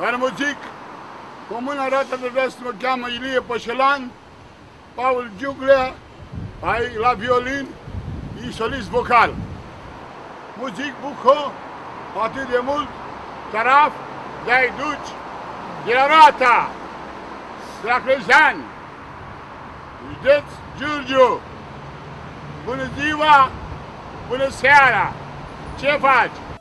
Care muzic, cu mâna arată de vest mă cheamă Ilie Pășelan, Paul Giuglea, ai la violin, e solist vocal. Muzic buco, atât de mult, taraf, de-ai duci, de la Rata, Straclezani, județ Giurgiu. Bună ziua, bună seara, ce faci?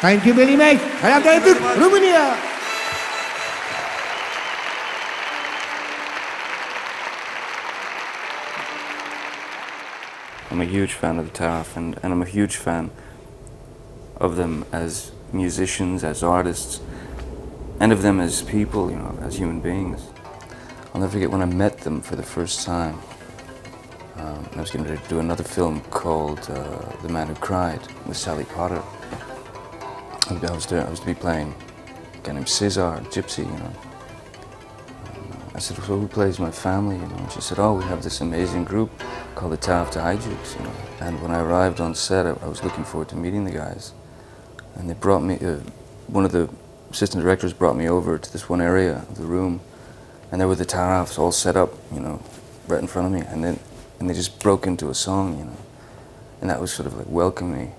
Thank you very much. Ebük, Romania. I'm a huge fan of the Taraf and, and I'm a huge fan of them as musicians, as artists, and of them as people, you know, as human beings. I'll never forget when I met them for the first time. Um, I was going to do another film called uh, The Man Who Cried with Sally Potter. I was, to, I was to be playing a guy named Cesar, Gypsy, you know. I said, so who plays my family, you know? She said, oh, we have this amazing group called the Taft Hijukes, you know. And when I arrived on set, I, I, was looking forward to meeting the guys. And they brought me, uh, one of the assistant directors brought me over to this one area of the room, and there were the Tarafs all set up, you know, right in front of me. And then, and they just broke into a song, you know. And that was sort of like welcoming me,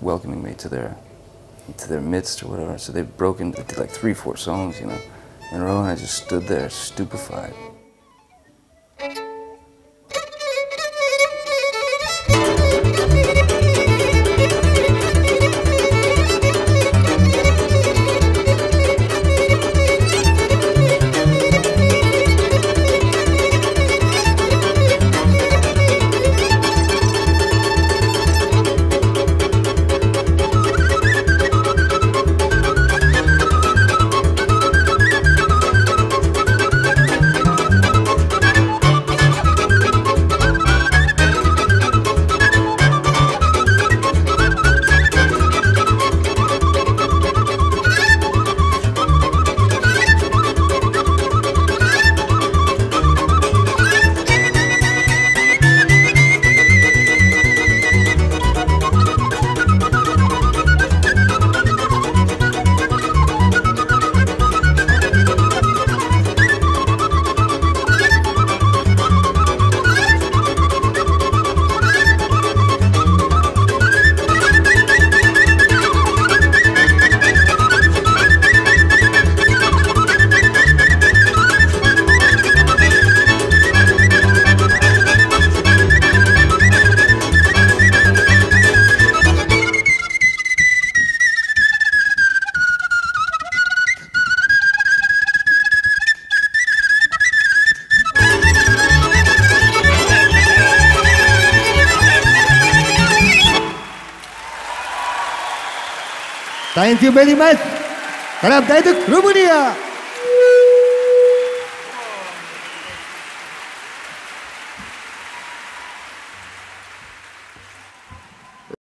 welcoming me to their into their midst or whatever. So they broke into like three, four songs, you know, in a row, and I just stood there stupefied. Thank you very much. Salam Datuk Rumunia.